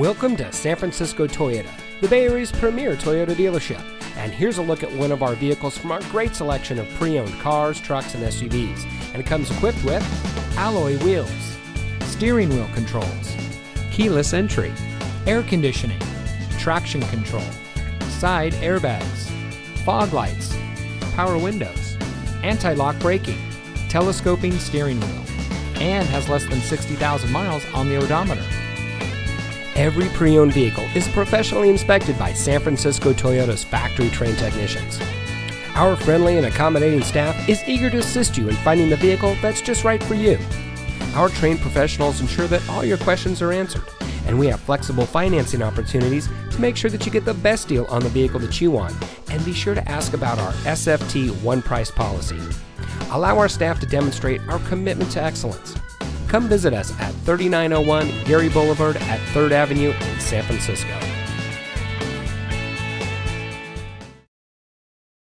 Welcome to San Francisco Toyota, the Bay Area's premier Toyota dealership. And here's a look at one of our vehicles from our great selection of pre owned cars, trucks, and SUVs. And it comes equipped with alloy wheels, steering wheel controls, keyless entry, air conditioning, traction control, side airbags, fog lights, power windows, anti lock braking, telescoping steering wheel, and has less than 60,000 miles on the odometer. Every pre owned vehicle is professionally inspected by San Francisco Toyota's factory trained technicians. Our friendly and accommodating staff is eager to assist you in finding the vehicle that's just right for you. Our trained professionals ensure that all your questions are answered, and we have flexible financing opportunities to make sure that you get the best deal on the vehicle that you want. And be sure to ask about our SFT one price policy. Allow our staff to demonstrate our commitment to excellence. Come visit us at 3901 Geary Boulevard at 3rd Avenue in San Francisco.